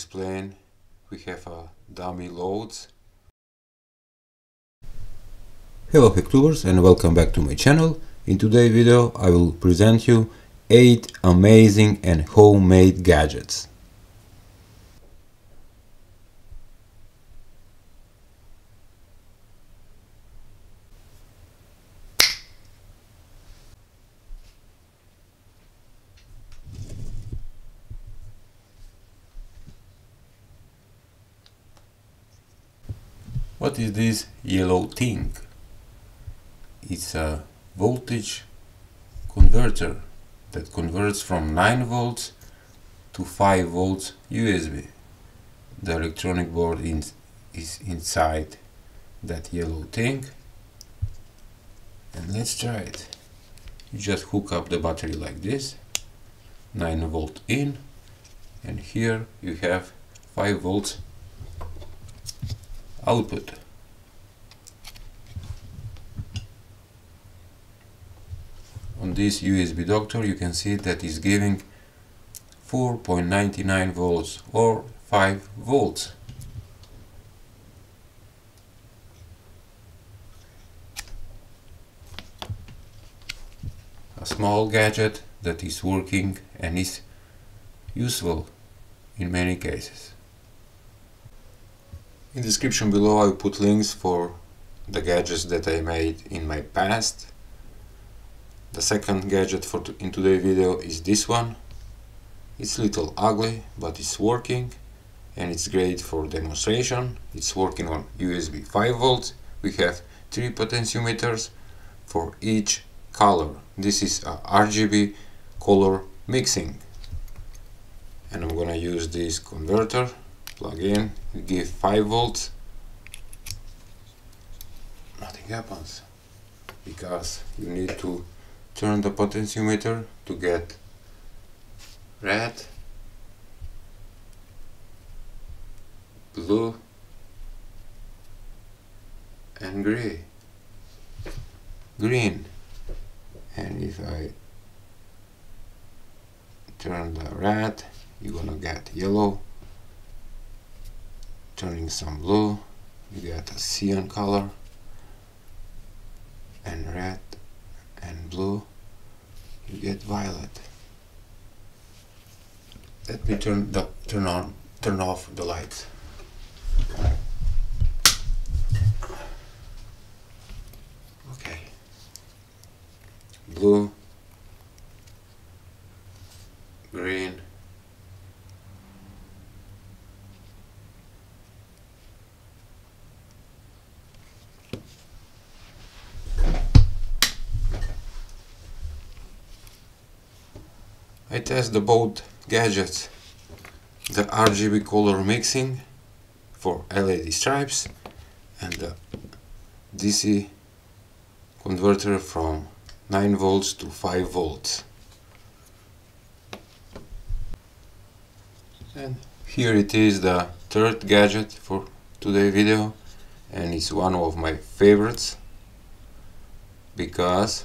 to explain we have a dummy loads Hello Hacktubers and welcome back to my channel. In today's video I will present you 8 amazing and homemade gadgets. What is this yellow thing? It's a voltage converter that converts from 9 volts to 5 volts USB. The electronic board in, is inside that yellow thing and let's try it. You just hook up the battery like this 9 volt in and here you have 5 volts output. On this USB doctor you can see that is giving 4.99 volts or 5 volts. A small gadget that is working and is useful in many cases. In description below I put links for the gadgets that I made in my past. The second gadget for in today's video is this one. It's little ugly but it's working and it's great for demonstration. It's working on USB 5 volts. We have three potentiometers for each color. This is a RGB color mixing and I'm gonna use this converter plug in, give 5 volts, nothing happens because you need to turn the potentiometer to get red, blue and gray, green. And if I turn the red you're gonna get yellow. Turning some blue you get a cyan color. And red and blue you get violet. Let me turn the turn on turn off the lights. Okay. Blue green I test the both gadgets. The RGB color mixing for LED stripes and the DC converter from 9 volts to 5 volts. And here it is the third gadget for today video and it's one of my favorites because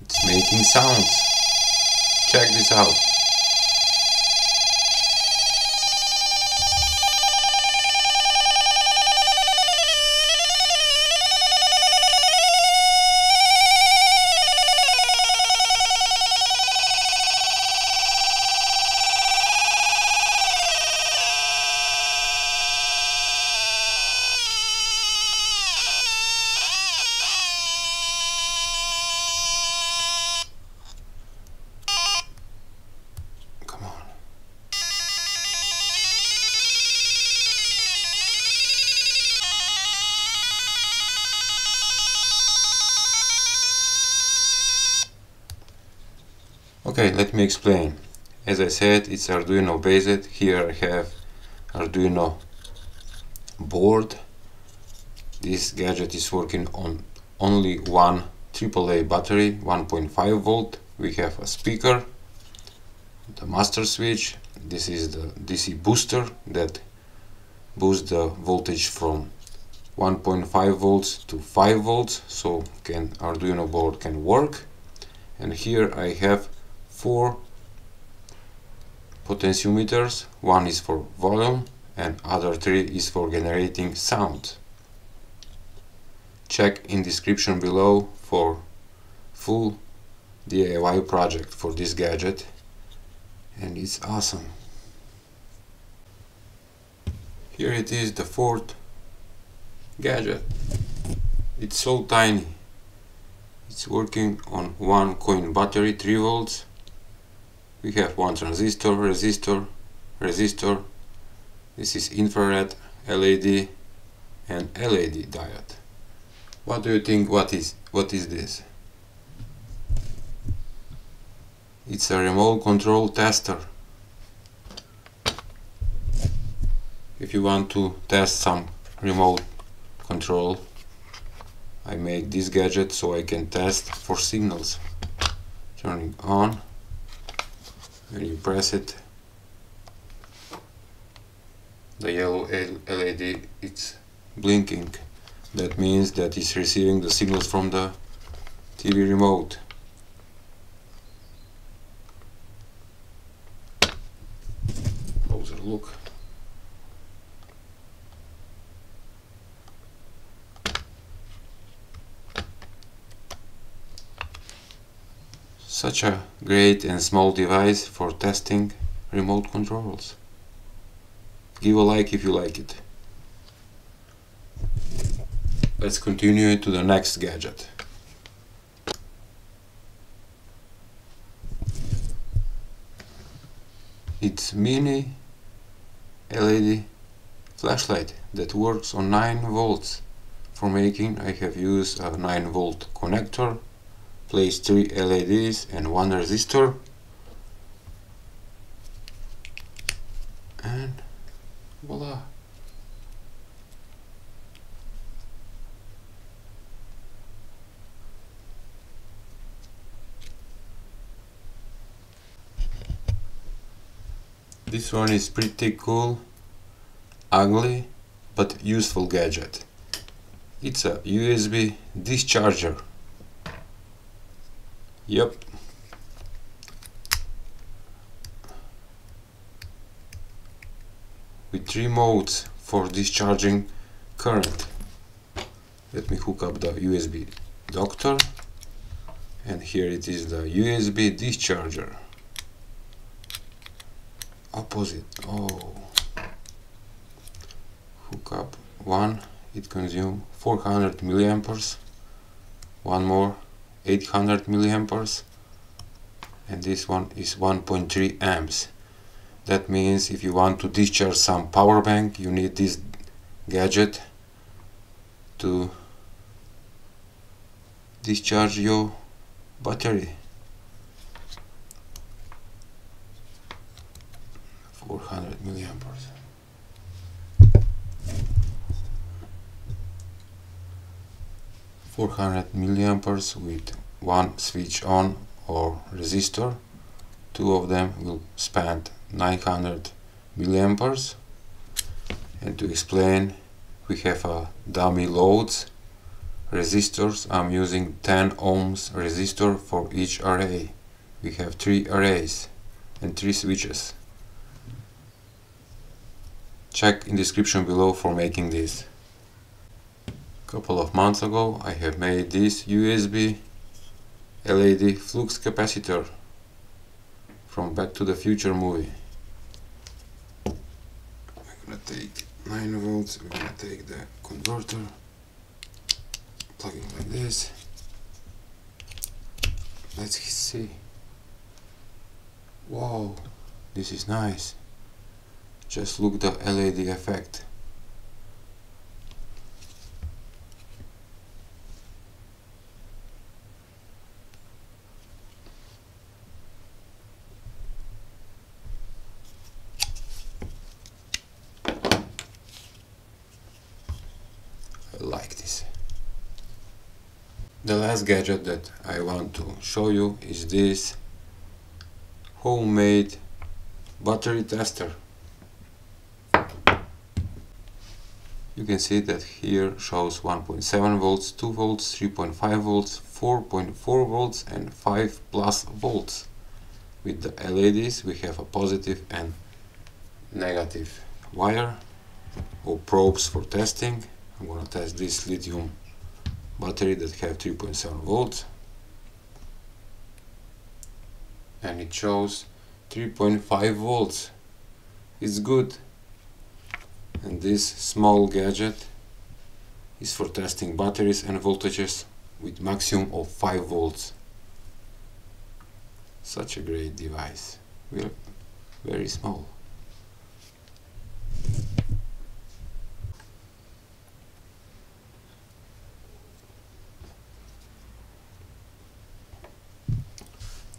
it's making sounds check this out. Okay, let me explain. As I said, it's Arduino based. Here I have Arduino board. This gadget is working on only one AAA battery, 1.5 volt. We have a speaker, the master switch. This is the DC booster that boosts the voltage from 1.5 volts to 5 volts so can Arduino board can work and here I have four potentiometers, one is for volume and other three is for generating sound. Check in description below for full DIY project for this gadget and it's awesome. Here it is the fourth gadget. It's so tiny. It's working on one coin battery 3 volts. We have one transistor, resistor, resistor. This is infrared, LED and LED diode. What do you think what is what is this? It's a remote control tester. If you want to test some remote control I make this gadget so I can test for signals turning on when you press it. The yellow LED it's blinking. That means that it's receiving the signals from the TV remote closer look Such a great and small device for testing remote controls. Give a like if you like it. Let's continue to the next gadget. It's mini LED flashlight that works on 9 volts. For making I have used a 9 volt connector place three LEDs and one resistor. And voila. This one is pretty cool ugly but useful gadget. It's a USB discharger Yep. With three modes for discharging current. Let me hook up the USB doctor and here it is the USB discharger. Opposite. Oh. Hook up one. It consumes 400 milliamperes. One more 800 milliamperes and this one is 1.3 amps. That means if you want to discharge some power bank you need this gadget to discharge your battery. 400 milliamperes 400 milliamperes with one switch on or resistor. Two of them will spend 900 milliamperes. And to explain we have a dummy loads. Resistors I'm using 10 ohms resistor for each array. We have three arrays and three switches. Check in description below for making this couple of months ago I have made this USB LED flux capacitor from Back to the Future movie. I'm gonna take 9 volts, I'm gonna take the converter, plug it like this. Let's see. Wow, this is nice. Just look the LED effect. like this. The last gadget that I want to show you is this homemade battery tester. You can see that here shows 1.7 volts, 2 volts, 3.5 volts, 4.4 volts and 5 plus volts. with the LEDs we have a positive and negative wire or probes for testing. I'm gonna test this lithium battery that have 3.7 volts. And it shows 3.5 volts. It's good. And this small gadget is for testing batteries and voltages with maximum of 5 volts. Such a great device. We're very small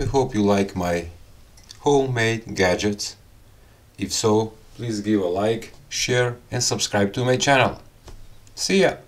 I hope you like my homemade gadgets. If so, please give a like, share and subscribe to my channel. See ya!